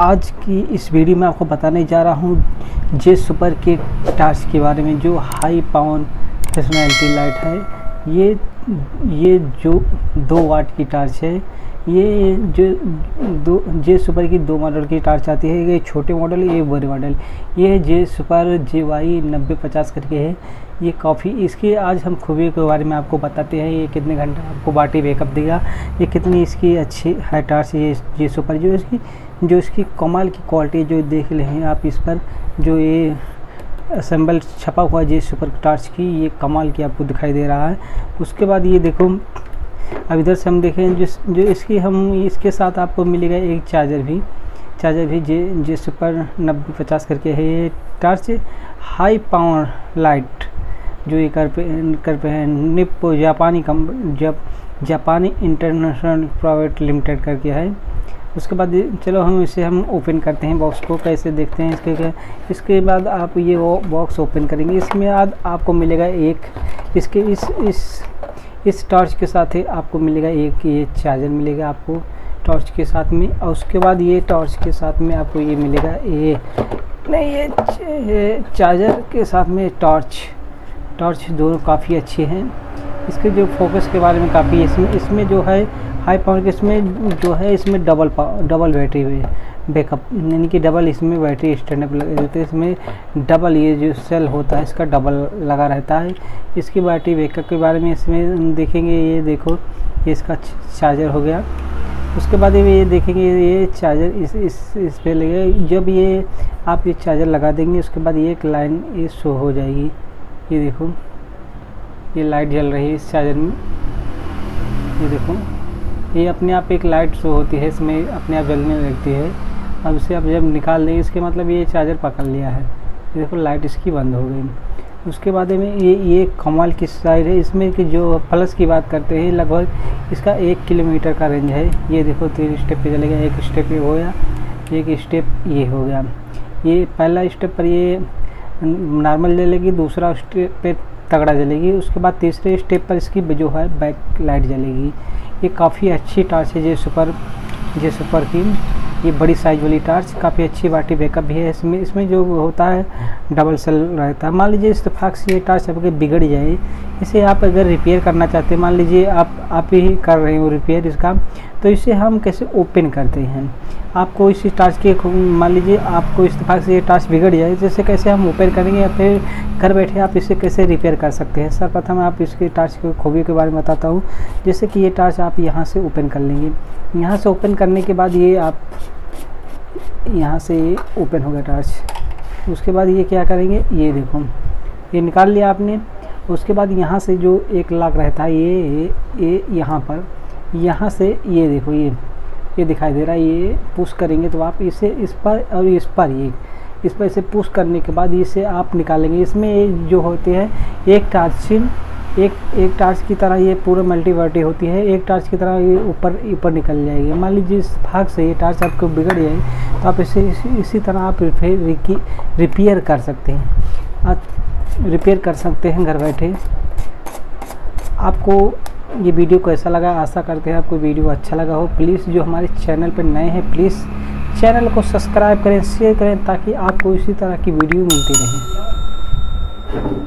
आज की इस वीडियो में आपको बताने जा रहा हूँ जे सुपर के टार्च के बारे में, जो हाई पावर पर्सनैलिटी लाइट है। ये ये जो दो वाट की टार्च है ये जो दो, जे सुपर की दो मॉडल की टार्च आती है, ये छोटे मॉडल ये बड़े मॉडल ये जे सुपर जे वाई नब्बे पचास करके है। ये काफ़ी, इसकी आज हम खूबी के बारे में आपको बताते हैं, ये कितने घंटे आपको बाटी बैकअप देगा, ये कितनी इसकी अच्छी है टार्च ये जे सुपर। जो इसकी जो इसकी कमाल की क्वालिटी जो देख लें आप इस पर, जो ये असम्बल छपा हुआ जे सुपर टार्च की ये कमाल की आपको दिखाई दे रहा है। उसके बाद ये देखो अब इधर से हम देखें जिस जो इसकी हम, इसके साथ आपको मिलेगा एक चार्जर भी। चार्जर भी जे जे सुपर नब्बे पचास करके है ये टार्च। हाई पावर लाइट, जो ये कर पे कर पे है। निप्पो जापानी कम जब जापानी इंटरनेशनल प्राइवेट लिमिटेड करके है। उसके बाद चलो हम इसे हम ओपन करते हैं बॉक्स को, कैसे देखते हैं इसके क्या। इसके बाद आप ये वो बॉक्स ओपन करेंगे। इसमें बाद आपको मिलेगा एक, इसके इस इस इस टॉर्च के साथ ही आपको मिलेगा एक ये चार्जर मिलेगा आपको टॉर्च के साथ में और उसके बाद ये टॉर्च के साथ में आपको ये मिलेगा ये, नहीं, ये चार्जर के साथ में टॉर्च। टॉर्च दोनों काफ़ी अच्छे हैं। इसके जो फोकस के बारे में काफ़ी, इसमें इसमें जो है, हाई पावर के इसमें जो है, इसमें डबल डबल बैटरी हुई बैकअप, यानी कि डबल इसमें बैटरी स्टैंड लगे रहते हैं। इसमें डबल ये जो सेल होता है, इसका डबल लगा रहता है। इसकी बैटरी बैकअप के बारे में इसमें देखेंगे, ये देखो, ये इसका चार्जर हो गया। उसके बाद ये देखेंगे, ये चार्जर इस इस इस पे लगे। जब ये आप ये चार्जर लगा देंगे, उसके बाद ये एक लाइन ये शो हो जाएगी। ये देखो, ये लाइट जल रही है इस चार्जर में। ये देखो, ये अपने आप एक लाइट शो होती है, इसमें अपने आप जलने लगती है। अब इसे आप जब निकाल देंगे, इसके मतलब ये चार्जर पकड़ लिया है। देखो लाइट इसकी बंद हो गई। उसके बाद में ये ये कमाल की साइड है। इसमें कि जो प्लस की बात करते हैं, लगभग इसका एक किलोमीटर का रेंज है। ये देखो, तीन स्टेप पे चलेगा एक स्टेप पे हो गया, एक स्टेप ये हो गया। ये पहला स्टेप पर ये नॉर्मल जलेगी, दूसरा स्टेप पे तगड़ा जलेगी। उसके बाद तीसरे स्टेप पर इसकी जो है बैक लाइट जलेगी। ये काफ़ी अच्छी टार्च है जे सुपर जे सुपर की ये बड़ी साइज़ वाली टार्च काफ़ी अच्छी बाटी बैकअप भी है। इसमें इसमें जो होता है डबल सेल रहता है। मान लीजिए इतफाक से ये टार्च आपके बिगड़ जाए, इसे आप अगर रिपेयर करना चाहते हैं, मान लीजिए आप आप ही कर रहे हो रिपेयर इसका तो इसे हम कैसे ओपन करते हैं? आपको इसी टार्च के मान लीजिए आपको इतफाक से ये टार्च बिगड़ जाए जैसे कैसे हम ओपन करेंगे या फिर घर बैठे आप इसे कैसे रिपेयर कर सकते हैं? सर्वप्रथम आप इसके टार्च की खूबी के बारे में बताता हूँ। जैसे कि ये टार्च आप यहाँ से ओपन कर लेंगे। यहाँ से ओपन करने के बाद ये आप यहाँ से ओपन हो गया टार्च उसके बाद ये क्या करेंगे? ये देखो। ये निकाल लिया आपने। उसके बाद यहाँ से जो एक लाख रहता है, ये ये यहाँ पर। यहाँ से ये देखो, ये ये दिखाई दे रहा है, ये पुश करेंगे तो आप इसे इस पर और इस पर ये, इस पर इसे पुश करने के बाद इसे आप निकालेंगे। इसमें जो होते हैं, एक टार्चिन एक एक टार्च की तरह ये पूरा मल्टीवर्टी होती है एक टार्च की तरह ये ऊपर ऊपर निकल जाएगी। मान लीजिए इस भाग से ये टार्च आपको बिगड़ जाए तो आप इसे इसी, तरह आप रिपेयर कर सकते हैं। आप रिपेयर कर सकते हैं घर बैठे। आपको ये वीडियो कैसा लगा? आशा करते हैं आपको वीडियो अच्छा लगा हो। प्लीज़ जो हमारे चैनल पर नए हैं प्लीज़ चैनल को सब्सक्राइब करें शेयर करें ताकि आपको इसी तरह की वीडियो मिलती रहे।